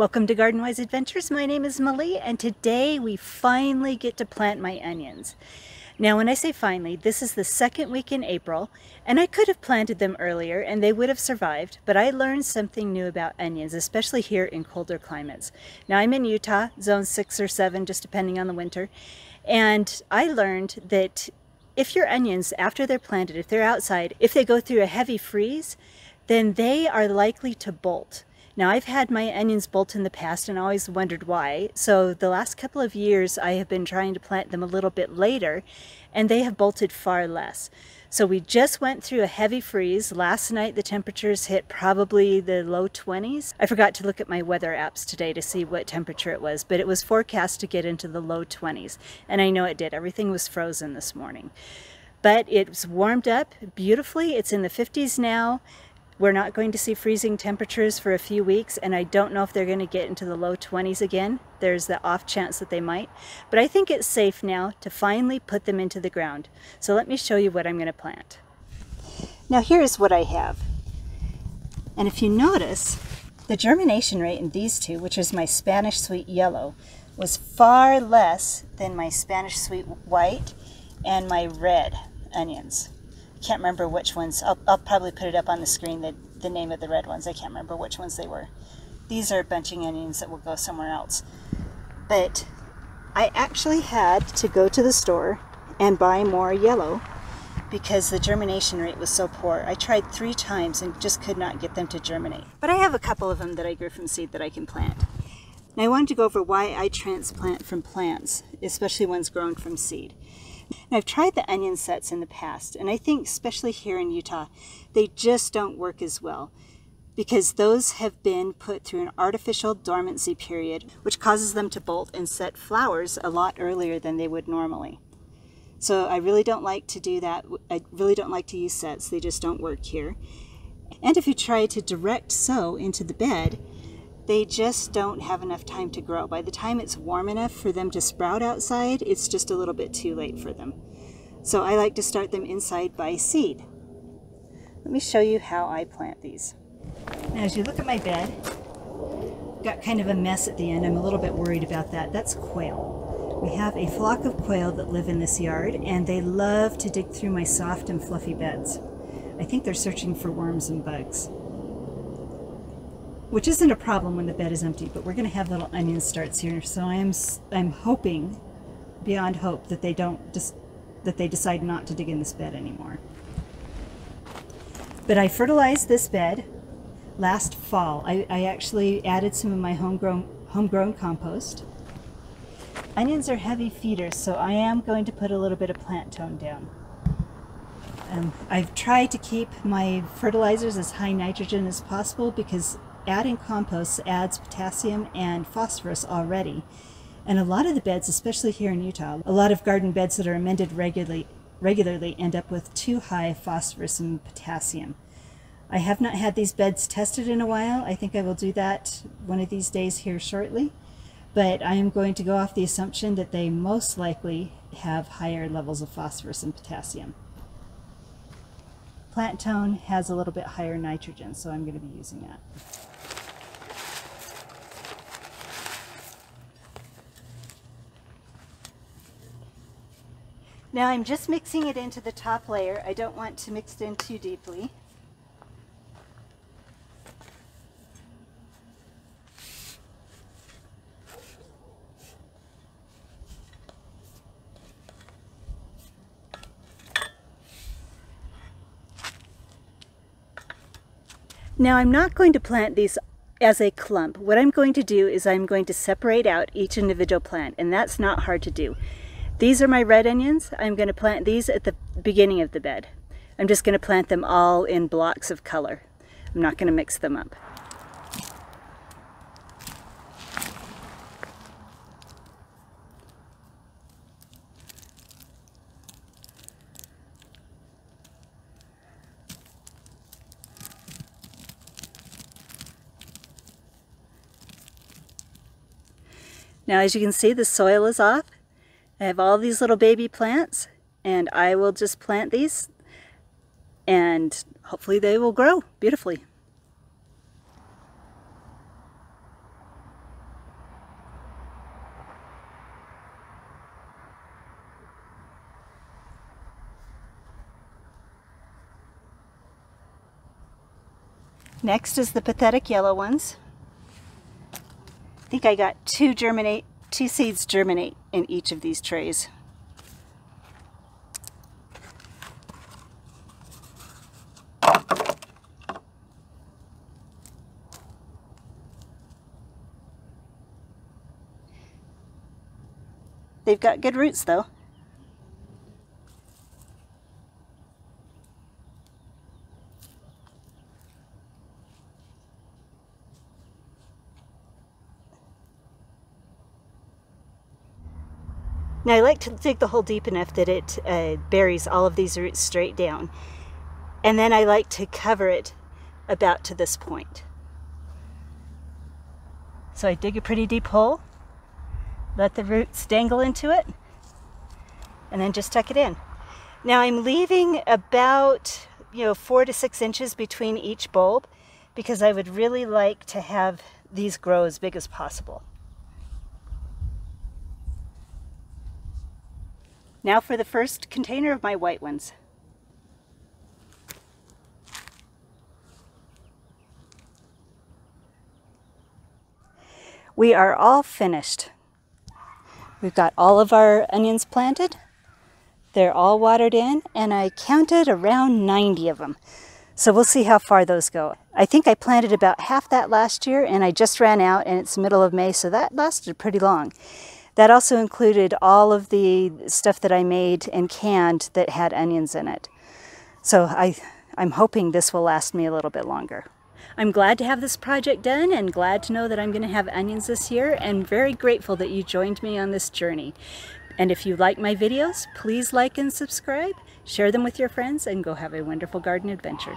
Welcome to Garden Wise Adventures. My name is Malie and today we finally get to plant my onions. Now when I say finally, this is the second week in April and I could have planted them earlier and they would have survived, but I learned something new about onions, especially here in colder climates. Now I'm in Utah, zone six or seven, just depending on the winter, and I learned that if your onions, after they're planted, if they're outside, if they go through a heavy freeze, then they are likely to bolt. Now I've had my onions bolt in the past and always wondered why. So the last couple of years I have been trying to plant them a little bit later and they have bolted far less. So we just went through a heavy freeze. Last night the temperatures hit probably the low 20s. I forgot to look at my weather apps today to see what temperature it was, but it was forecast to get into the low 20s. And I know it did. Everything was frozen this morning. But it's warmed up beautifully. It's in the 50s now. We're not going to see freezing temperatures for a few weeks, and I don't know if they're going to get into the low 20s again. There's the off chance that they might. But I think it's safe now to finally put them into the ground. So let me show you what I'm going to plant. Now here's what I have. And if you notice, the germination rate in these two, which is my Spanish Sweet Yellow, was far less than my Spanish Sweet White and my red onions can't remember which ones. I'll, I'll probably put it up on the screen, the, the name of the red ones. I can't remember which ones they were. These are bunching onions that will go somewhere else. But I actually had to go to the store and buy more yellow because the germination rate was so poor. I tried three times and just could not get them to germinate. But I have a couple of them that I grew from seed that I can plant. Now I wanted to go over why I transplant from plants, especially ones grown from seed. Now, I've tried the onion sets in the past, and I think, especially here in Utah, they just don't work as well because those have been put through an artificial dormancy period, which causes them to bolt and set flowers a lot earlier than they would normally. So I really don't like to do that. I really don't like to use sets. They just don't work here. And if you try to direct sow into the bed, they just don't have enough time to grow. By the time it's warm enough for them to sprout outside, it's just a little bit too late for them. So I like to start them inside by seed. Let me show you how I plant these. Now as you look at my bed, got kind of a mess at the end. I'm a little bit worried about that. That's quail. We have a flock of quail that live in this yard and they love to dig through my soft and fluffy beds. I think they're searching for worms and bugs which isn't a problem when the bed is empty, but we're going to have little onion starts here. So I'm, I'm hoping, beyond hope, that they don't just, that they decide not to dig in this bed anymore. But I fertilized this bed last fall. I, I actually added some of my homegrown, homegrown compost. Onions are heavy feeders, so I am going to put a little bit of plant tone down. Um, I've tried to keep my fertilizers as high nitrogen as possible because adding compost adds potassium and phosphorus already. And a lot of the beds, especially here in Utah, a lot of garden beds that are amended regularly, regularly end up with too high phosphorus and potassium. I have not had these beds tested in a while. I think I will do that one of these days here shortly. But I am going to go off the assumption that they most likely have higher levels of phosphorus and potassium. Plant tone has a little bit higher nitrogen, so I'm going to be using that. Now I'm just mixing it into the top layer. I don't want to mix it in too deeply. Now I'm not going to plant these as a clump. What I'm going to do is I'm going to separate out each individual plant and that's not hard to do. These are my red onions. I'm going to plant these at the beginning of the bed. I'm just going to plant them all in blocks of color. I'm not going to mix them up. Now as you can see the soil is off I have all these little baby plants and I will just plant these and hopefully they will grow beautifully. Next is the pathetic yellow ones. I think I got two germinate two seeds germinate in each of these trays. They've got good roots though. Now I like to dig the hole deep enough that it uh, buries all of these roots straight down. And then I like to cover it about to this point. So I dig a pretty deep hole, let the roots dangle into it, and then just tuck it in. Now I'm leaving about, you know, four to six inches between each bulb because I would really like to have these grow as big as possible. Now for the first container of my white ones. We are all finished. We've got all of our onions planted. They're all watered in and I counted around 90 of them. So we'll see how far those go. I think I planted about half that last year and I just ran out and it's middle of May, so that lasted pretty long. That also included all of the stuff that I made and canned that had onions in it. So I, I'm hoping this will last me a little bit longer. I'm glad to have this project done and glad to know that I'm going to have onions this year and very grateful that you joined me on this journey. And if you like my videos, please like and subscribe, share them with your friends, and go have a wonderful garden adventure.